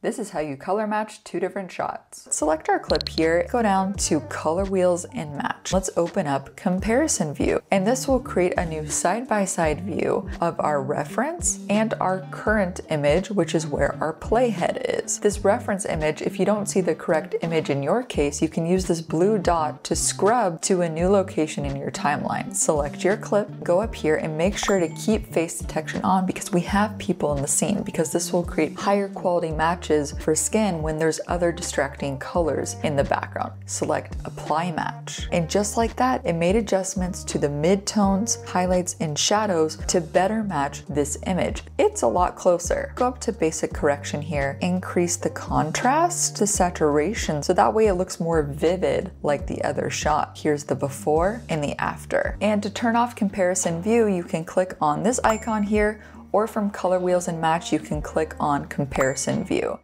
This is how you color match two different shots. Select our clip here, go down to color wheels and match. Let's open up comparison view and this will create a new side-by-side -side view of our reference and our current image, which is where our playhead is. This reference image, if you don't see the correct image in your case, you can use this blue dot to scrub to a new location in your timeline. Select your clip, go up here and make sure to keep face detection on because we have people in the scene because this will create higher quality matches matches for skin when there's other distracting colors in the background. Select apply match. And just like that, it made adjustments to the midtones, highlights, and shadows to better match this image. It's a lot closer. Go up to basic correction here, increase the contrast to saturation so that way it looks more vivid like the other shot. Here's the before and the after. And to turn off comparison view, you can click on this icon here or from color wheels and match, you can click on comparison view.